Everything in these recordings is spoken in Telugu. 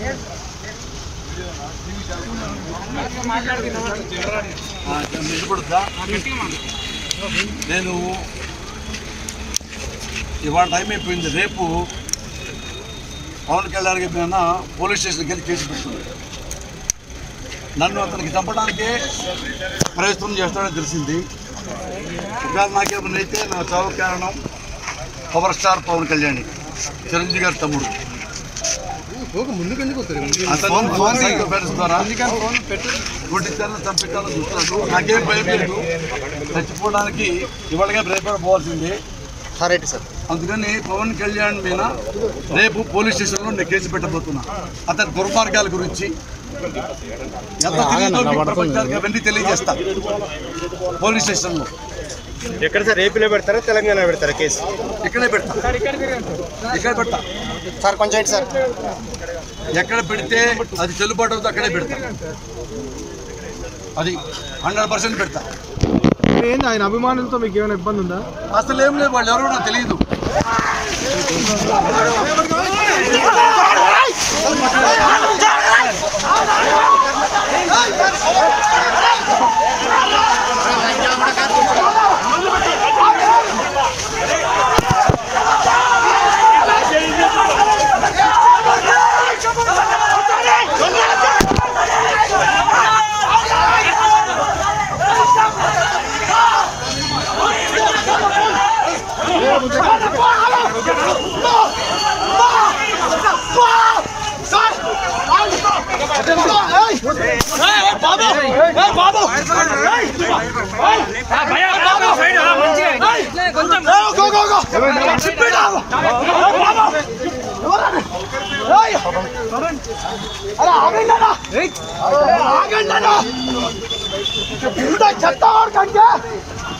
నేను ఇవాళ టైం అయిపోయింది రేపు పవన్ కళ్యాణ్ గారి పోలీస్ స్టేషన్కి వెళ్ళి కేసు పెట్టుకున్నాడు నన్ను అతనికి చంపడానికే ప్రయత్నం చేస్తాడని తెలిసింది ఒకవేళ నాకేమైనా అయితే నా చావు కారణం పవర్ స్టార్ పవన్ కళ్యాణ్ చిరంజీవి గారి తమ్ముడు ముందుకు ఎందుకు అతను ఫోన్ సైకిల్ అందుకని ఫోన్ పెట్టి గుడ్డిచ్చారని చంపించాలని చూస్తున్నాడు నాకేం భయం లేదు చచ్చిపోవడానికి ఇవాళగా భయపడపోవాల్సిందే సరేటి సార్ అందుకని పవన్ కళ్యాణ్ మీద రేపు పోలీస్ స్టేషన్లో నేను కేసు పెట్టబోతున్నా అతని దుర్మార్గాల గురించి ఎంత తెలియదో అవన్నీ తెలియజేస్తా పోలీస్ స్టేషన్లో ఎక్కడ సార్ ఏపిలో పెడతారా తెలంగాణలో పెడతారా కేసు ఇక్కడనే పెడతాం సార్ ఇక్కడ పెడతా ఇక్కడ పెడతా సార్ కొంచెం ఏడ్ సార్ ఎక్కడ పెడితే అది చెల్లుబాటు అవుతుందక్కడ పెడతాం అది 100% పెడతాం ఏంది ఆయన అభిమానంతో మీకు ఏమైనా ఇబ్బందిందా అసలు ఏమునే వాళ్ళ ఎవరుడో తెలియదు Vamos, vamos. ¡Vamos! ¡Vamos! ay! ¡Ay, ay! ¡Ay, ¡Vamos! ay! ¡Ay, ay! ¡Ay, ay! ¡Ay, ay! ¡Ay, ay! ¡Ay, ay! ¡Ay, ¡Vamos! ¡Ahí!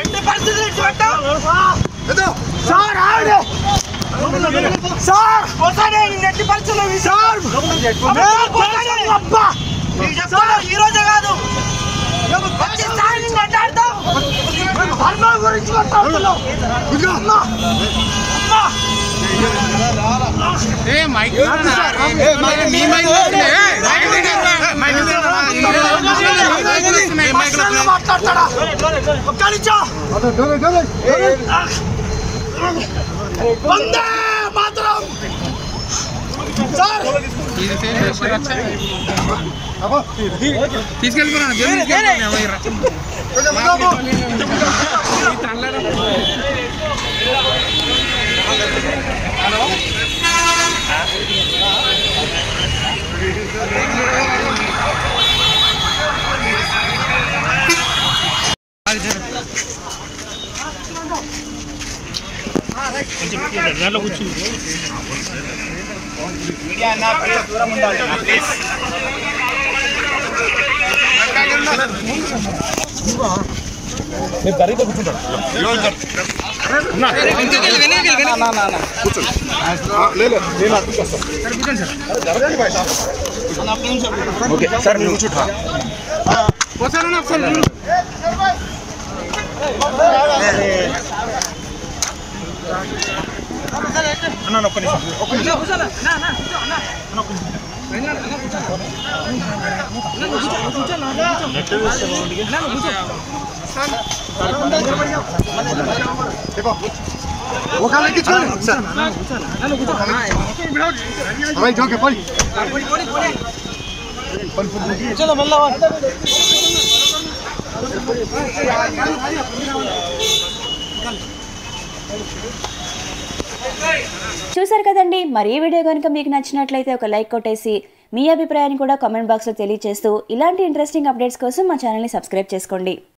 ఎన్ని పరిస్థితులు ఇచ్చి పెట్టాం సార్ ఆవిడ సార్ పోతానే ఎన్ని పరిస్థితులు సార్ అబ్బా ఈ రోజే కాదు గురించి మాట్లాడుతున్నావు ఏ మైక్ ఏ మైక్ మీ మైక్ మైక్ మైక్ మైక్ మాట్లాడతాడా ఒక్కనిచ్చా వందే మాత్రం సార్ తీసుకెళ్ళిపోయినా తల్లడం ನೀವು ದಾರಿ ಕೂತ್ಕೊಂಡ್ರೆ ಓಕೆ ಸರ್ ನೀವು ಕೂತ್ಕೊಂಡ್ರೆ ಸರ್ అన్న ఒక్క నిమిషం ఒక్క నిమిషం అన్న ఒక్క నిమిషం ఒకళ్ళు ఎక్కించుకోండి సార్ ఓకే పోయి పని పని చలో మళ్ళీ చూసారు కదండి మరి ఈ వీడియో కనుక మీకు నచ్చినట్లయితే ఒక లైక్ కొట్టేసి మీ అభిప్రాయాన్ని కూడా కామెంట్ బాక్స్లో తెలియజేస్తూ ఇలాంటి ఇంట్రెస్టింగ్ అప్డేట్స్ కోసం మా ఛానల్ని సబ్స్క్రైబ్ చేసుకోండి